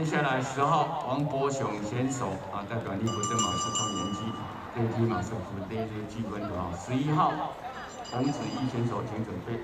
接下来十号王博雄选手啊，代表尼泊尔马是冲延基，这匹马是福德的积分的啊。十一号王子异选手请准备。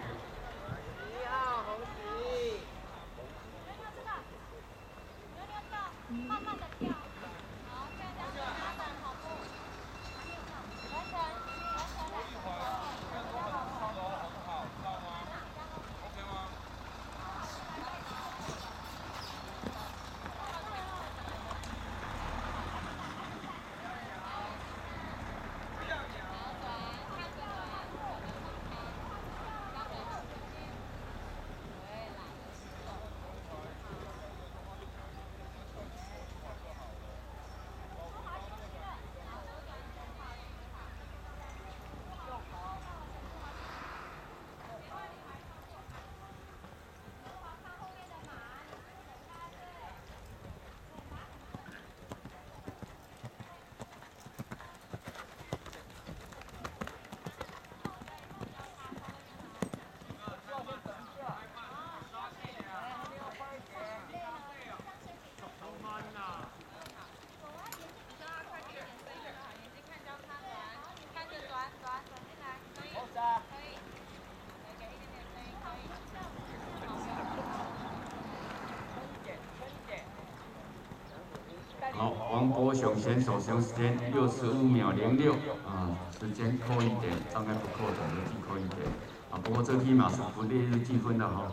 好，王博雄选手使用时间六十五秒零六啊，时间扣一点，障碍不扣的，累计扣一点啊。不过这匹马是不列入积分的哈。